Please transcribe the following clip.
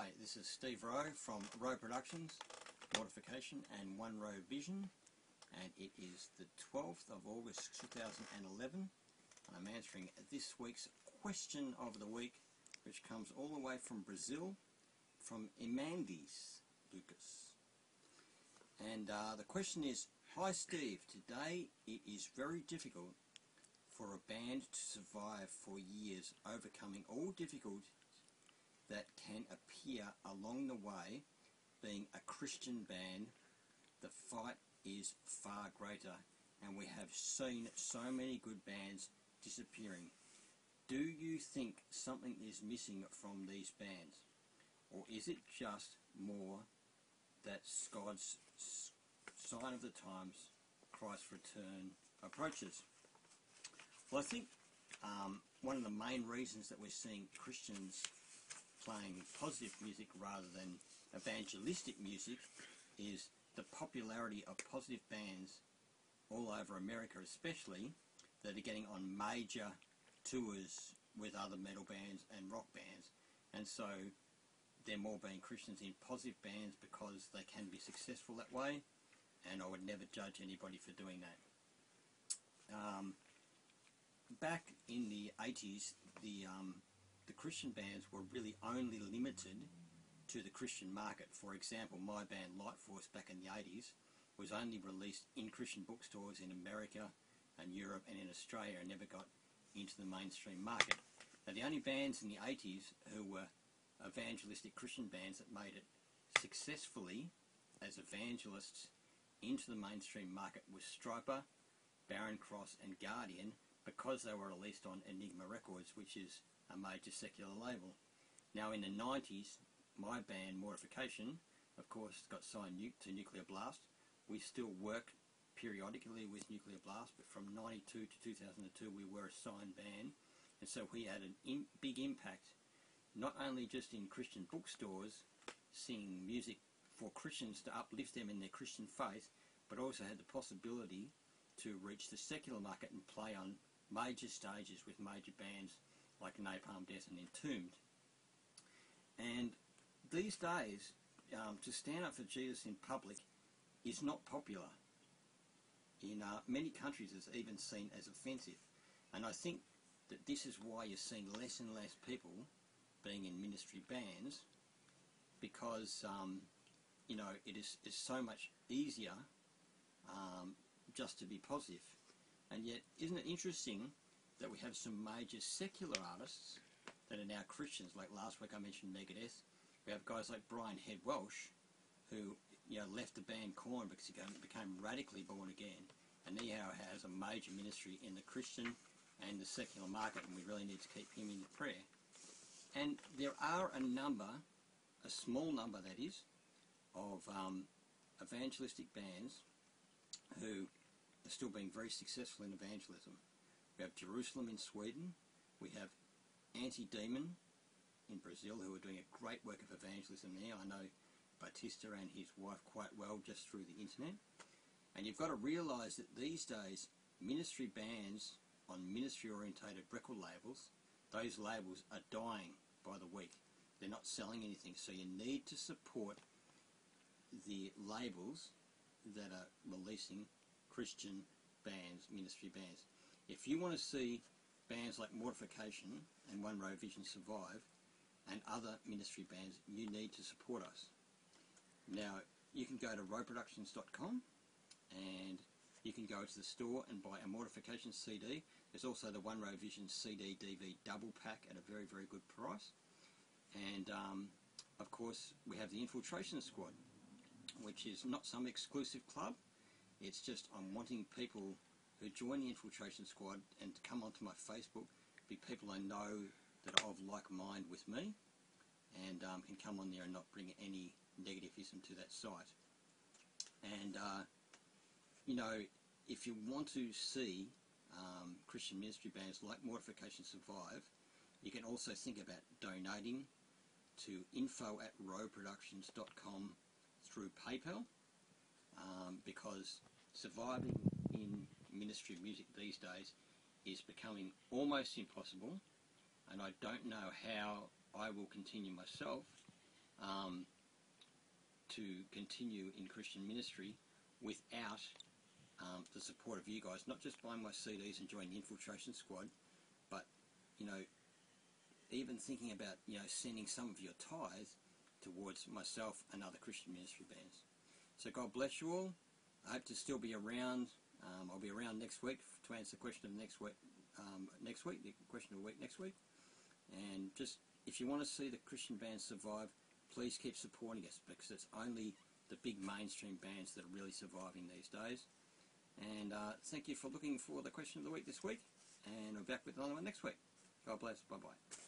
Hi, this is Steve Rowe from Rowe Productions, Mortification and Wonrowe Vision and it is the 12th of August 2011 and I'm answering this week's question of the week which comes all the way from Brazil from Imandis Lucas. And uh, the question is Hi Steve, today it is very difficult for a band to survive for years overcoming all difficulties that can appear along the way being a Christian band the fight is far greater and we have seen so many good bands disappearing. Do you think something is missing from these bands? Or is it just more that God's sign of the times, Christ's return, approaches? Well, I think um, one of the main reasons that we're seeing Christians playing positive music rather than evangelistic music is the popularity of positive bands all over America especially that are getting on major tours with other metal bands and rock bands and so they're more being Christians in positive bands because they can be successful that way and I would never judge anybody for doing that. Um, back in the 80s the, um, the Christian bands were really only limited to the Christian market. For example, my band Lightforce back in the 80s was only released in Christian bookstores in America and Europe and in Australia and never got into the mainstream market. Now the only bands in the 80s who were evangelistic Christian bands that made it successfully as evangelists into the mainstream market was Stryper, Barren Cross and Guardian because they were released on Enigma Records which is a major secular label. Now in the 90s my band Mortification, of course, got signed to Nuclear Blast. We still work periodically with Nuclear Blast, but from 92 to 2002 we were a signed band, and so we had a big impact, not only just in Christian bookstores, singing music for Christians to uplift them in their Christian faith, but also had the possibility to reach the secular market and play on major stages with major bands like Napalm Death and Entombed. And these days, um, to stand up for Jesus in public is not popular. In uh, many countries, it's even seen as offensive. And I think that this is why you're seeing less and less people being in ministry bands because, um, you know, it is, is so much easier um, just to be positive. And yet, isn't it interesting that we have some major secular artists that are now Christians, like last week I mentioned Megadeth, we have guys like Brian Head Welch, who you know left the band Korn because he became radically born again, and now has a major ministry in the Christian and the secular market, and we really need to keep him in prayer. And there are a number, a small number that is, of um, evangelistic bands who are still being very successful in evangelism. We have Jerusalem in Sweden, we have Antidemon in Brazil who are doing a great work of evangelism there. I know Batista and his wife quite well just through the internet. And you've got to realise that these days, ministry bands on ministry orientated record labels, those labels are dying by the week. They're not selling anything, so you need to support the labels that are releasing Christian bands, ministry bands. If you want to see bands like Mortification and Wonrowe Vision survive, and other ministry bands, you need to support us. Now, you can go to roweproductions.com and you can go to the store and buy a Mortification CD. There's also the Wonrowe Vision CD DV double pack at a very, very good price. And um, of course, we have the Infiltration Squad, which is not some exclusive club. It's just I'm wanting people who join the Infiltration Squad and to come onto my Facebook, be people I know that are of like mind with me and um, can come on there and not bring any negativism to that site. And, uh, you know, if you want to see um, Christian ministry bands like Mortification survive, you can also think about donating to info at roweproductions.com through PayPal um, because surviving in ministry music these days is becoming almost impossible and I don't know how I will continue myself um, to continue in Christian ministry without um, the support of you guys, not just buying my CDs and joining the infiltration squad, but you know, even thinking about you know sending some of your tithes towards myself and other Christian ministry bands. So God bless you all. I hope to still be around. Um, I'll be around next week to answer the question of next week. Um, next week, the question of the week next week, and just if you want to see the Christian bands survive, please keep supporting us because it's only the big mainstream bands that are really surviving these days. And uh, thank you for looking for the question of the week this week, and be back with another one next week. God bless. Bye bye.